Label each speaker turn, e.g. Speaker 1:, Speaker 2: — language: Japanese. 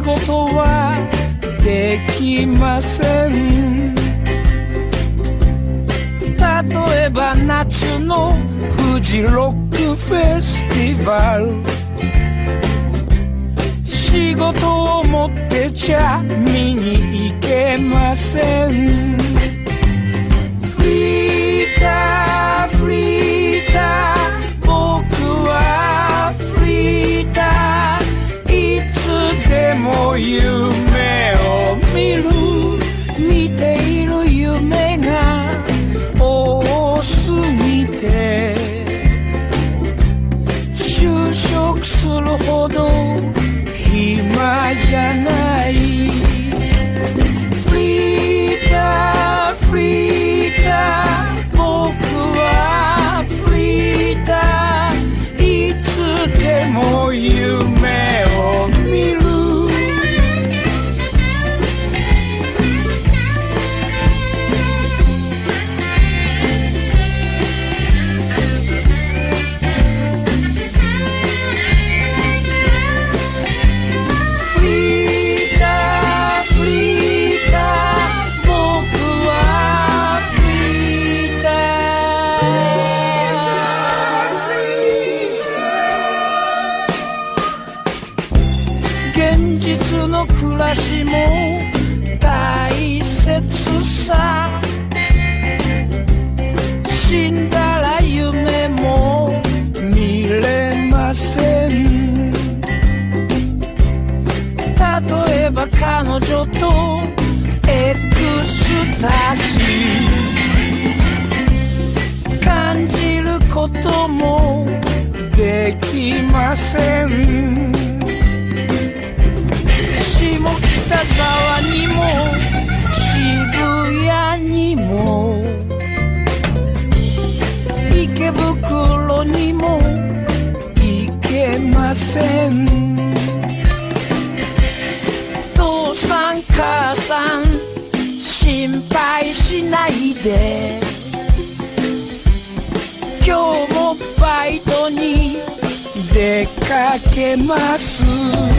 Speaker 1: 仕事はできません。例えば夏のフジロックフェスティバル。仕事を持ってちゃ見に行けません。夢を見る見ている夢が多すぎて就職するほど暇じゃない。フリーターフリーター僕はフリーターいつでも夢の暮らしも大切さ。死んだら夢も見れません。例えば彼女とエクスタシー。感じることもできません。北沢にも渋谷にも池袋にも行けません。父さん母さん心配しないで。今日もバイトに出かけます。